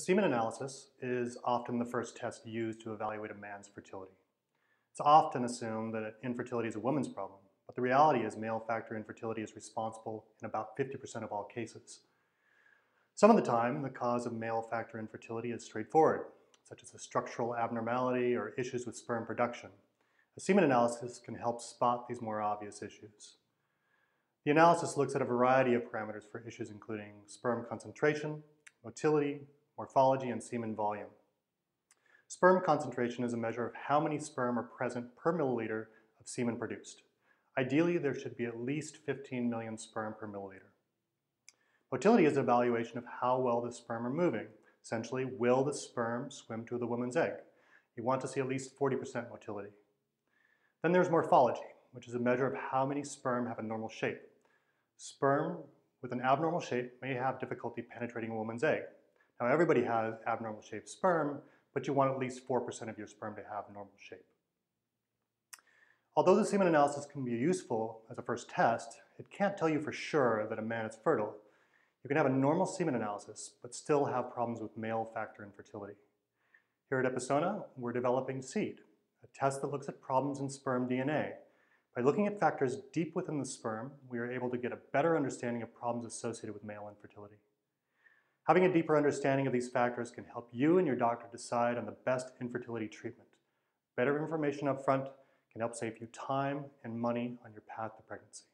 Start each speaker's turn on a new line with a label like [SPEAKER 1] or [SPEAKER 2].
[SPEAKER 1] Semen analysis is often the first test used to evaluate a man's fertility. It's often assumed that infertility is a woman's problem, but the reality is male factor infertility is responsible in about 50% of all cases. Some of the time, the cause of male factor infertility is straightforward, such as a structural abnormality or issues with sperm production. A semen analysis can help spot these more obvious issues. The analysis looks at a variety of parameters for issues including sperm concentration, motility, morphology, and semen volume. Sperm concentration is a measure of how many sperm are present per milliliter of semen produced. Ideally, there should be at least 15 million sperm per milliliter. Motility is an evaluation of how well the sperm are moving. Essentially, will the sperm swim to the woman's egg? You want to see at least 40% motility. Then there's morphology, which is a measure of how many sperm have a normal shape. Sperm with an abnormal shape may have difficulty penetrating a woman's egg. Now everybody has abnormal shaped sperm, but you want at least 4% of your sperm to have normal shape. Although the semen analysis can be useful as a first test, it can't tell you for sure that a man is fertile. You can have a normal semen analysis, but still have problems with male factor infertility. Here at Episona, we're developing SEED, a test that looks at problems in sperm DNA. By looking at factors deep within the sperm, we are able to get a better understanding of problems associated with male infertility. Having a deeper understanding of these factors can help you and your doctor decide on the best infertility treatment. Better information up front can help save you time and money on your path to pregnancy.